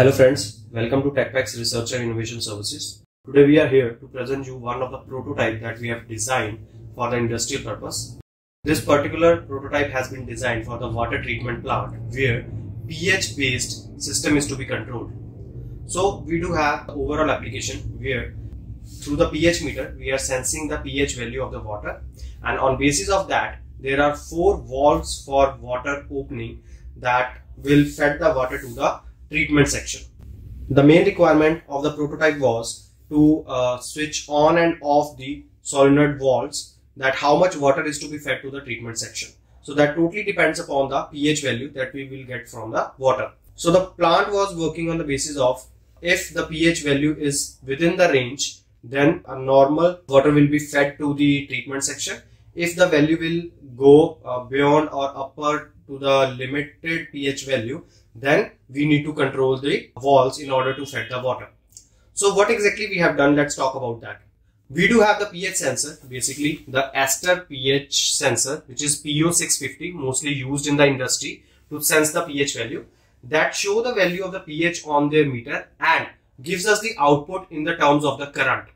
Hello friends, welcome to Techpacs Research and Innovation Services. Today we are here to present you one of the prototype that we have designed for the industrial purpose. This particular prototype has been designed for the water treatment plant where pH based system is to be controlled. So we do have overall application where through the pH meter we are sensing the pH value of the water and on basis of that there are four valves for water opening that will fed the water to the treatment section. The main requirement of the prototype was to uh, switch on and off the solenoid valves that how much water is to be fed to the treatment section. So that totally depends upon the pH value that we will get from the water. So the plant was working on the basis of if the pH value is within the range then a normal water will be fed to the treatment section. If the value will go uh, beyond or upper to the limited pH value then we need to control the walls in order to feed the water. So what exactly we have done, let's talk about that. We do have the pH sensor, basically the Aster pH sensor, which is PO650, mostly used in the industry to sense the pH value that show the value of the pH on their meter and gives us the output in the terms of the current.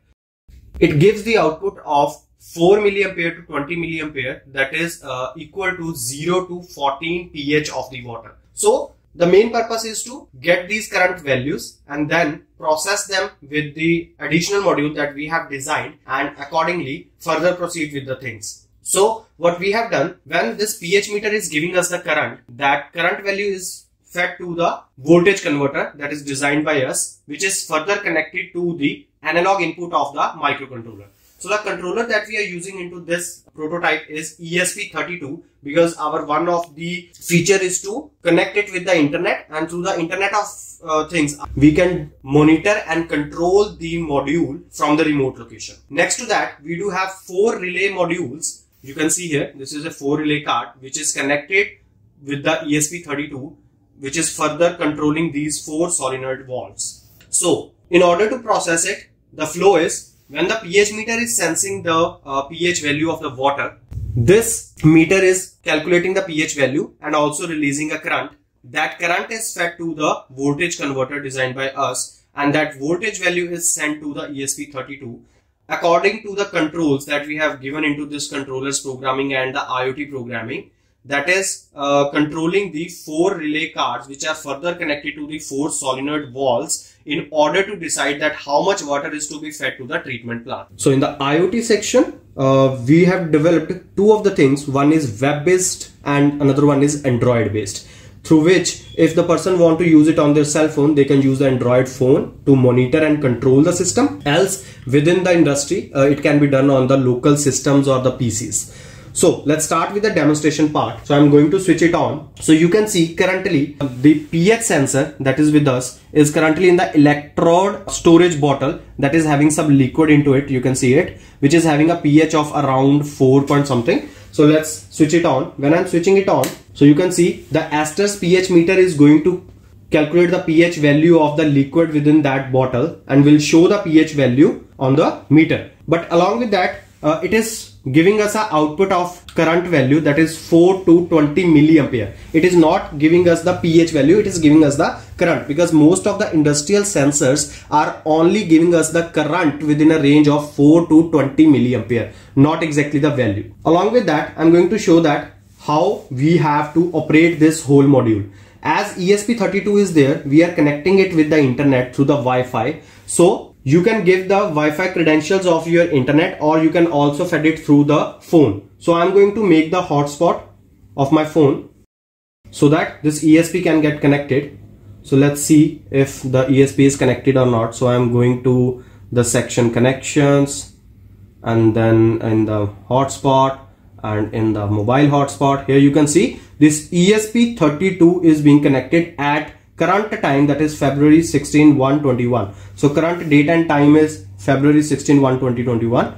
It gives the output of 4 milliampere to 20 milliampere that is uh, equal to 0 to 14 pH of the water. So the main purpose is to get these current values and then process them with the additional module that we have designed and accordingly further proceed with the things. So what we have done when this pH meter is giving us the current that current value is fed to the voltage converter that is designed by us which is further connected to the analog input of the microcontroller. So the controller that we are using into this prototype is ESP32 because our one of the feature is to connect it with the internet and through the internet of uh, things we can monitor and control the module from the remote location. Next to that we do have four relay modules. You can see here this is a four relay card which is connected with the ESP32 which is further controlling these four solenoid valves. So in order to process it the flow is when the pH meter is sensing the uh, pH value of the water, this meter is calculating the pH value and also releasing a current. That current is fed to the voltage converter designed by us and that voltage value is sent to the ESP32 according to the controls that we have given into this controller's programming and the IoT programming that is uh, controlling the four relay cards which are further connected to the four solenoid valves in order to decide that how much water is to be fed to the treatment plant. So in the IoT section, uh, we have developed two of the things. One is web based and another one is Android based through which if the person want to use it on their cell phone they can use the android phone to monitor and control the system else within the industry uh, it can be done on the local systems or the pcs so let's start with the demonstration part. So I'm going to switch it on. So you can see currently the pH sensor that is with us is currently in the electrode storage bottle that is having some liquid into it. You can see it, which is having a pH of around 4 point something. So let's switch it on. When I'm switching it on, so you can see the Aster's pH meter is going to calculate the pH value of the liquid within that bottle and will show the pH value on the meter. But along with that, uh, it is giving us a output of current value that is 4 to 20 milliampere. It is not giving us the ph value it is giving us the current because most of the industrial sensors are only giving us the current within a range of 4 to 20 milliampere not exactly the value. Along with that i'm going to show that how we have to operate this whole module. As esp32 is there we are connecting it with the internet through the wi-fi. So you can give the Wi-Fi credentials of your internet or you can also fed it through the phone. So I'm going to make the hotspot of my phone so that this ESP can get connected. So let's see if the ESP is connected or not. So I'm going to the section connections and then in the hotspot and in the mobile hotspot here you can see this ESP32 is being connected at current time that is February 16 1 21 so current date and time is February 16 1 2021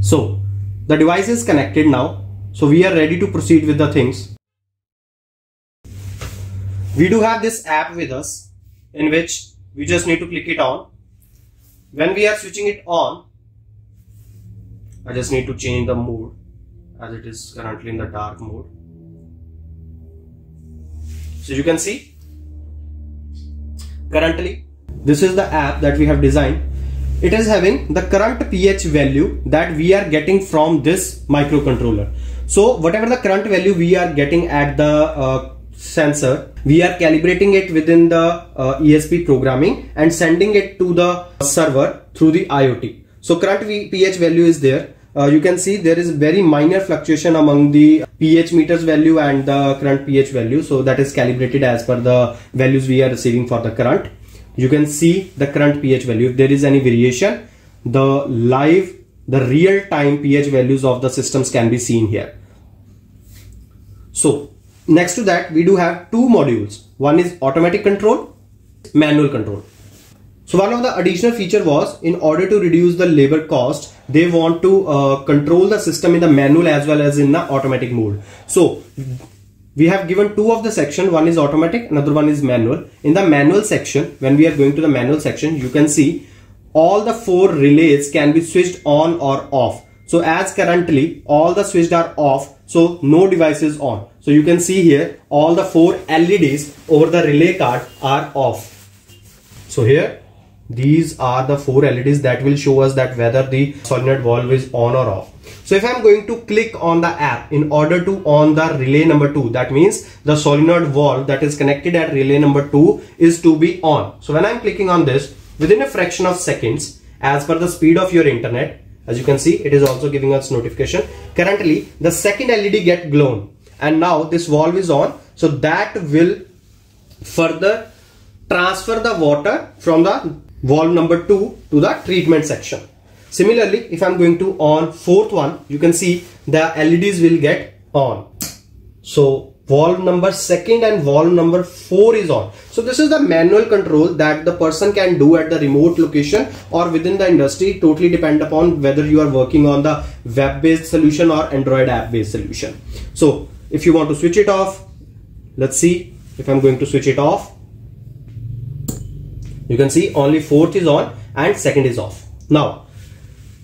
so the device is connected now. So we are ready to proceed with the things. We do have this app with us in which we just need to click it on. When we are switching it on I just need to change the mode as it is currently in the dark mode so you can see currently this is the app that we have designed. It is having the current pH value that we are getting from this microcontroller. So whatever the current value we are getting at the uh, sensor we are calibrating it within the uh, ESP programming and sending it to the server through the IoT so current pH value is there uh, you can see there is very minor fluctuation among the pH meters value and the current pH value. So that is calibrated as per the values we are receiving for the current. You can see the current pH value. If there is any variation the live the real time pH values of the systems can be seen here. So next to that we do have two modules. One is automatic control manual control so one of the additional feature was in order to reduce the labor cost, they want to uh, control the system in the manual as well as in the automatic mode. So we have given two of the section, one is automatic, another one is manual. In the manual section, when we are going to the manual section, you can see all the four relays can be switched on or off. So as currently all the switched are off, so no device is on. So you can see here all the four LEDs over the relay card are off. So here these are the four LEDs that will show us that whether the solenoid valve is on or off. So if I'm going to click on the app in order to on the relay number two, that means the solenoid valve that is connected at relay number two is to be on. So when I'm clicking on this within a fraction of seconds, as per the speed of your internet, as you can see, it is also giving us notification. Currently, the second LED get glown and now this valve is on. So that will further transfer the water from the valve number 2 to the treatment section. Similarly, if I'm going to on fourth one, you can see the LEDs will get on. So valve number second and valve number four is on. So this is the manual control that the person can do at the remote location or within the industry totally depend upon whether you are working on the web based solution or Android app based solution. So if you want to switch it off, let's see if I'm going to switch it off you can see only fourth is on and second is off. Now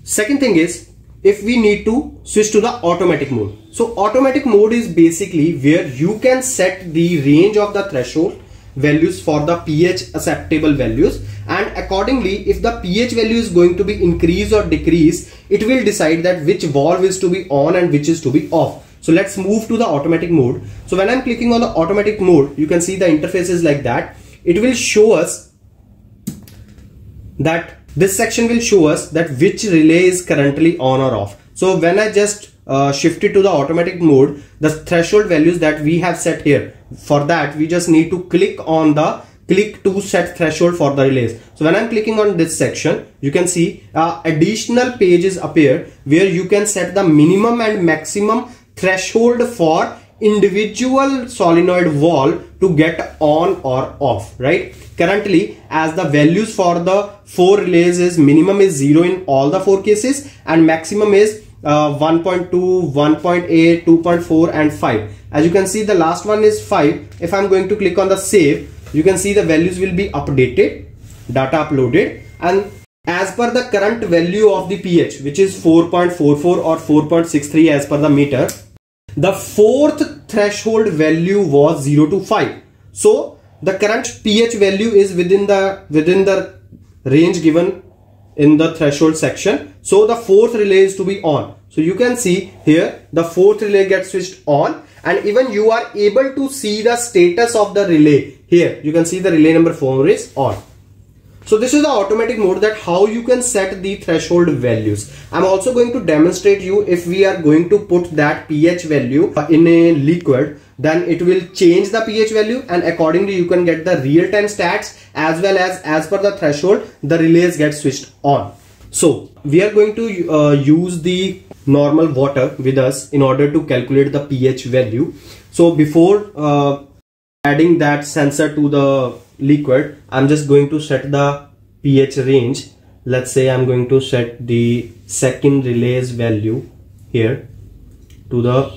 second thing is if we need to switch to the automatic mode. So automatic mode is basically where you can set the range of the threshold values for the pH acceptable values. And accordingly if the pH value is going to be increase or decrease it will decide that which valve is to be on and which is to be off. So let's move to the automatic mode. So when I'm clicking on the automatic mode you can see the interface is like that. It will show us that this section will show us that which relay is currently on or off. So when I just uh, shift it to the automatic mode, the threshold values that we have set here, for that we just need to click on the click to set threshold for the relays. So when I'm clicking on this section, you can see uh, additional pages appear where you can set the minimum and maximum threshold for individual solenoid valve to get on or off, right? currently as the values for the four relays is minimum is 0 in all the four cases and maximum is uh, 1.2 1.8 2.4 and 5 as you can see the last one is 5 if i'm going to click on the save you can see the values will be updated data uploaded and as per the current value of the ph which is 4.44 or 4.63 as per the meter the fourth threshold value was 0 to 5 so the current pH value is within the within the range given in the threshold section. So the fourth relay is to be on. So you can see here the fourth relay gets switched on and even you are able to see the status of the relay here. You can see the relay number 4 is on. So this is the automatic mode that how you can set the threshold values. I'm also going to demonstrate you if we are going to put that pH value in a liquid then it will change the pH value and accordingly you can get the real-time stats as well as as per the threshold the relays get switched on. So we are going to uh, use the normal water with us in order to calculate the pH value. So before uh, adding that sensor to the liquid I'm just going to set the pH range. Let's say I'm going to set the second relays value here to the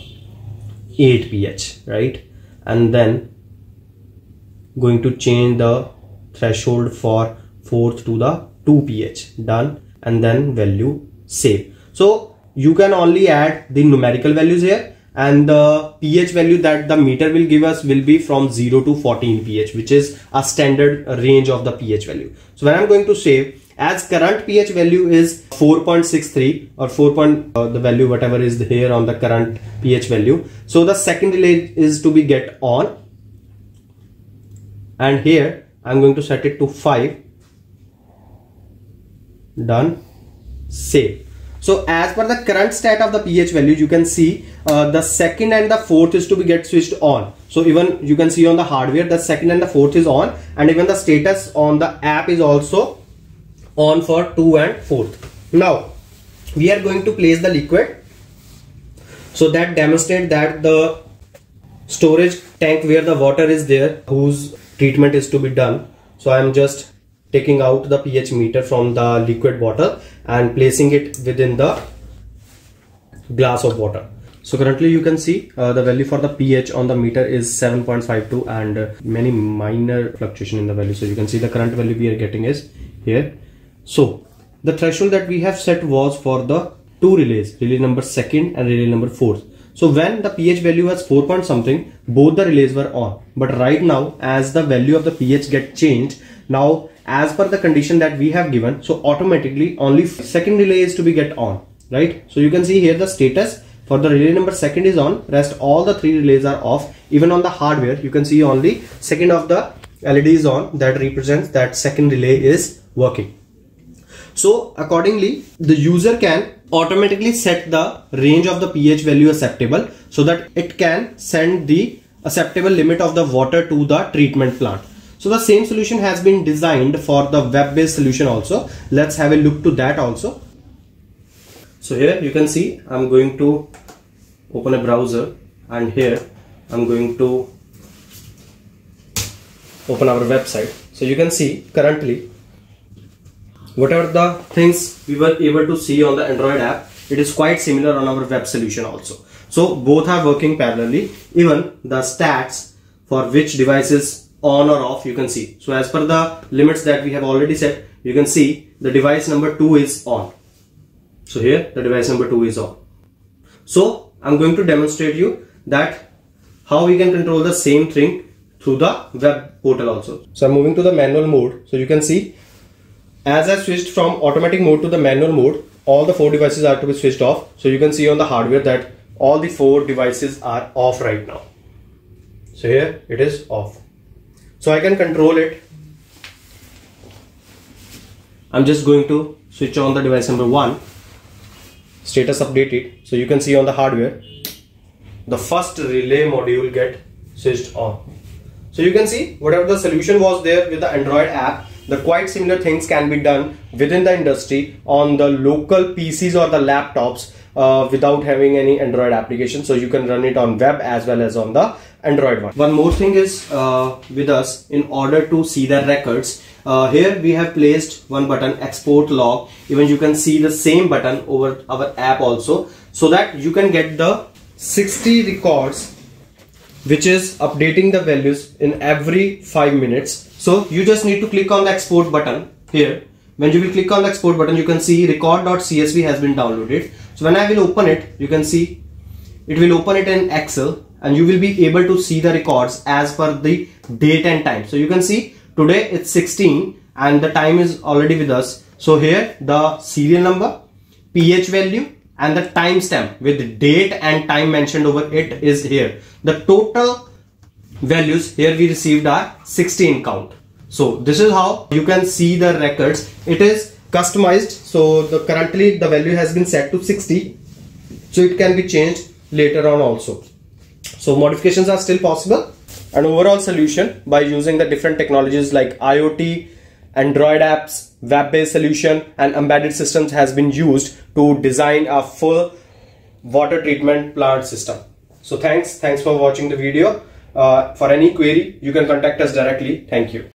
8 pH right? And then going to change the threshold for fourth to the 2 pH. Done. And then value save so you can only add the numerical values here and the pH value that the meter will give us will be from 0 to 14 pH which is a standard range of the pH value. So when I'm going to save as current pH value is 4.63 or 4. Point, uh, the value whatever is here on the current pH value. So the second relay is to be get on and here I'm going to set it to 5 done save so as per the current state of the pH value, you can see uh, the second and the fourth is to be get switched on. So even you can see on the hardware, the second and the fourth is on and even the status on the app is also on for two and fourth. Now we are going to place the liquid. So that demonstrate that the storage tank where the water is there whose treatment is to be done. So I am just taking out the pH meter from the liquid bottle and placing it within the glass of water. So currently you can see uh, the value for the pH on the meter is 7.52 and uh, many minor fluctuation in the value. So you can see the current value we are getting is here. So the threshold that we have set was for the two relays, relay number second and relay number fourth. So when the pH value was 4 point something, both the relays were on. But right now, as the value of the pH get changed, now as per the condition that we have given so automatically only second relay is to be get on right? So you can see here the status for the relay number second is on rest all the three relays are off. Even on the hardware you can see only second of the led is on that represents that second relay is working. So accordingly the user can automatically set the range of the ph value acceptable so that it can send the acceptable limit of the water to the treatment plant so the same solution has been designed for the web-based solution also. Let's have a look to that also. So here you can see I'm going to open a browser and here I'm going to open our website. So you can see currently whatever the things we were able to see on the Android app, it is quite similar on our web solution also. So both are working parallelly. Even the stats for which devices on or off you can see. So as per the limits that we have already set you can see the device number 2 is on. So here the device number 2 is on. So I'm going to demonstrate you that how we can control the same thing through the web portal also. So I'm moving to the manual mode. So you can see as I switched from automatic mode to the manual mode all the four devices are to be switched off. So you can see on the hardware that all the four devices are off right now. So here it is off so I can control it. I'm just going to switch on the device number one. Status updated. So you can see on the hardware the first relay module get switched on. So you can see whatever the solution was there with the Android app the quite similar things can be done within the industry on the local PCs or the laptops uh, without having any Android application so you can run it on web as well as on the Android one. One more thing is uh, with us in order to see the records. Uh, here we have placed one button export log. Even you can see the same button over our app also so that you can get the 60 records which is updating the values in every 5 minutes. So you just need to click on the export button here. When you will click on the export button you can see record.csv has been downloaded. So when I will open it you can see it will open it in Excel and you will be able to see the records as per the date and time. So you can see today it's 16 and the time is already with us. So here the serial number, pH value and the timestamp with date and time mentioned over it is here. The total values here we received are 16 count. So this is how you can see the records. It is customized. So the currently the value has been set to 60. So it can be changed later on also. So modifications are still possible. An overall solution by using the different technologies like IoT, Android apps, web-based solution and embedded systems has been used to design a full water treatment plant system. So thanks, thanks for watching the video. Uh, for any query, you can contact us directly. Thank you.